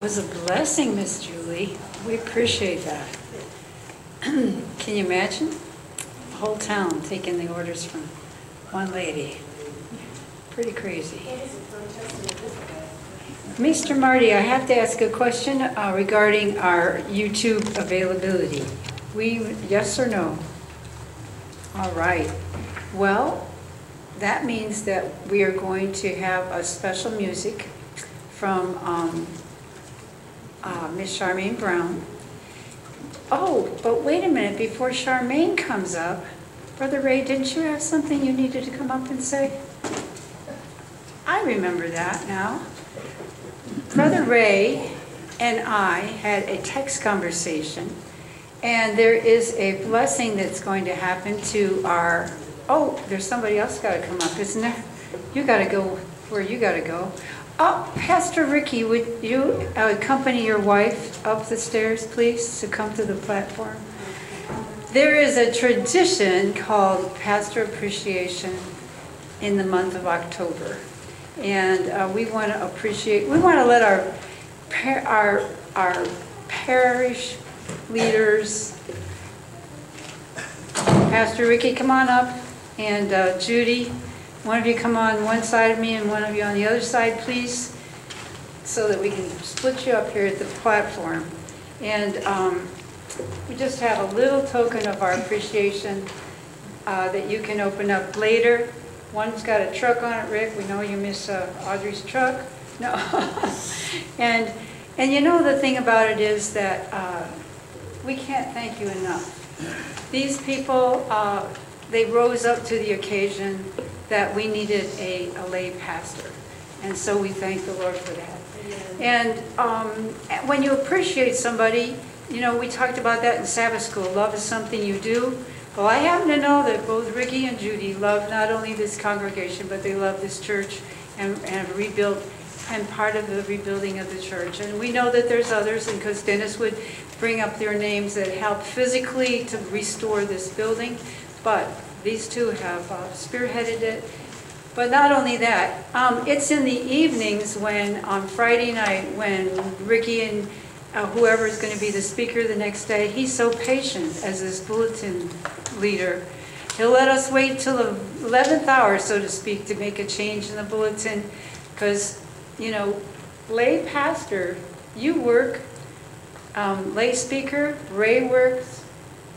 It was a blessing, Miss Julie. We appreciate that. Can you imagine? The whole town taking the orders from one lady. Pretty crazy. Mr. Marty, I have to ask a question uh, regarding our YouTube availability. We, yes or no? All right. Well, that means that we are going to have a special music from um, uh, Miss Charmaine Brown. Oh, but wait a minute, before Charmaine comes up, Brother Ray, didn't you have something you needed to come up and say? I remember that now. Brother Ray and I had a text conversation, and there is a blessing that's going to happen to our, oh, there's somebody else got to come up, isn't there? You got to go where you got to go. Oh, Pastor Ricky, would you accompany your wife up the stairs, please, to come to the platform? There is a tradition called Pastor Appreciation in the month of October. And uh, we want to appreciate, we want to let our, our, our parish leaders, Pastor Ricky, come on up, and uh, Judy, one of you come on one side of me and one of you on the other side, please, so that we can split you up here at the platform. And um, we just have a little token of our appreciation uh, that you can open up later. One's got a truck on it, Rick. We know you miss uh, Audrey's truck. No. and and you know the thing about it is that uh, we can't thank you enough. These people, uh, they rose up to the occasion that we needed a, a lay pastor. And so we thank the Lord for that. And um, when you appreciate somebody, you know, we talked about that in Sabbath school. Love is something you do. Well, I happen to know that both Ricky and Judy love not only this congregation, but they love this church and, and rebuilt and part of the rebuilding of the church. And we know that there's others, and because Dennis would bring up their names that helped physically to restore this building, but these two have uh, spearheaded it. But not only that, um, it's in the evenings when, on Friday night, when Ricky and uh, whoever is going to be the speaker the next day, he's so patient as this bulletin leader. He'll let us wait till the 11th hour, so to speak, to make a change in the bulletin, because, you know, lay pastor, you work, um, lay speaker, Ray works,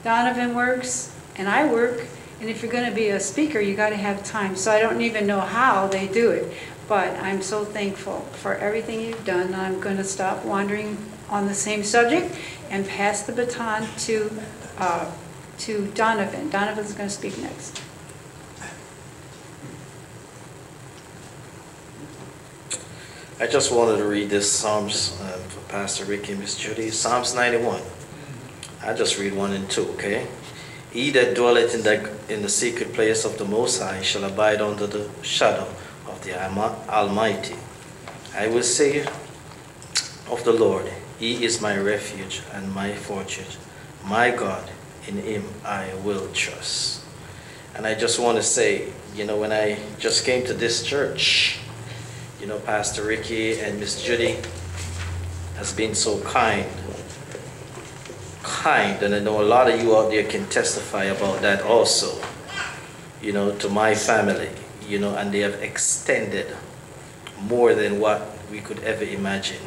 Donovan works, and I work. And if you're going to be a speaker, you got to have time. So I don't even know how they do it, but I'm so thankful for everything you've done. I'm going to stop wandering on the same subject and pass the baton to uh, to Donovan. Donovan's going to speak next. I just wanted to read this Psalms um, for Pastor Ricky and Miss Judy. Psalms 91. I just read 1 and 2, okay? He that dwelleth in the, in the secret place of the Most High shall abide under the shadow of the Almighty. I will say of the Lord, He is my refuge and my fortress, my God, in Him I will trust. And I just want to say, you know, when I just came to this church, you know, Pastor Ricky and Miss Judy has been so kind. Kind, and I know a lot of you out there can testify about that also, you know, to my family, you know, and they have extended more than what we could ever imagine,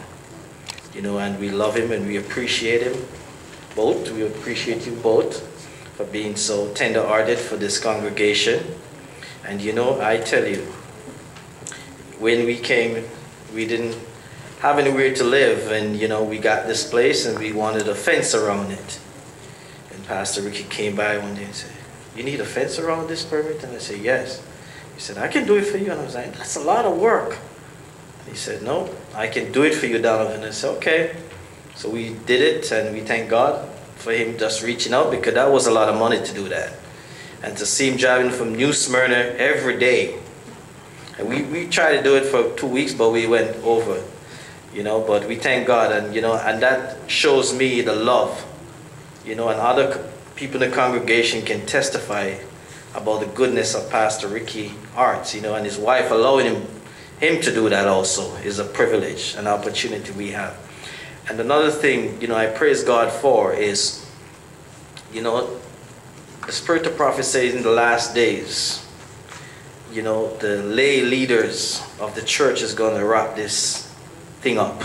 you know, and we love him and we appreciate him both. We appreciate you both for being so tender-hearted for this congregation. And you know, I tell you, when we came, we didn't have anywhere to live, and you know, we got this place and we wanted a fence around it. And Pastor Ricky came by one day and said, You need a fence around this permit? And I said, Yes. He said, I can do it for you. And I was like, That's a lot of work. And he said, No, I can do it for you, Donovan. And I said, Okay. So we did it, and we thank God for him just reaching out because that was a lot of money to do that. And to see him driving from New Smyrna every day. And we, we tried to do it for two weeks, but we went over, you know. But we thank God, and you know, and that shows me the love, you know, and other people in the congregation can testify about the goodness of Pastor Ricky Arts, you know, and his wife allowing him him to do that also is a privilege, an opportunity we have. And another thing, you know, I praise God for is, you know, the spirit of prophecy in the last days, you know, the lay leaders of the church is going to wrap this thing up.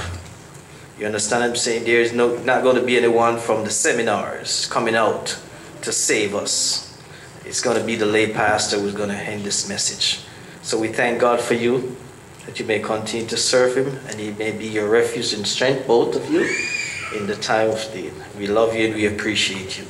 You understand I'm saying? There is no, not going to be anyone from the seminars coming out to save us. It's going to be the lay pastor who's going to hand this message. So we thank God for you, that you may continue to serve Him, and He may be your refuge and strength, both of you, in the time of need. We love you and we appreciate you.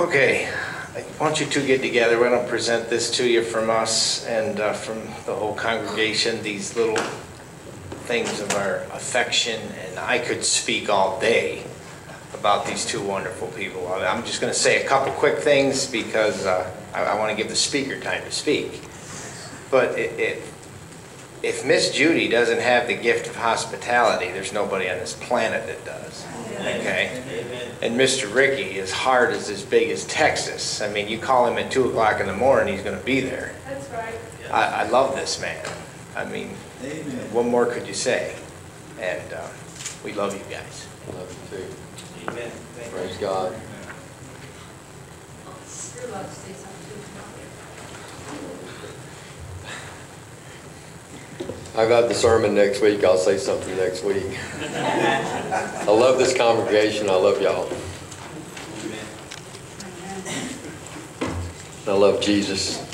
Okay, I want you two get together. We're going to present this to you from us and uh, from the whole congregation, these little things of our affection. And I could speak all day about these two wonderful people. I- I'm just going to say a couple quick things because uh, I want to give the speaker time to speak. But it- it- if Miss Judy doesn't have the gift of hospitality, there's nobody on this planet that does. Okay? And Mr. Ricky is hard as as big as Texas. I mean, you call him at two o'clock in the morning, he's gonna be there. That's right. I, I love this man. I mean, what more could you say? And, uh, we love you guys. Love you too. amen. Praise God. You're allowed to say something I've got the sermon next week. I'll say something next week. I love this congregation. I love y'all. I love Jesus.